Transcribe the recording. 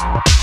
Bye.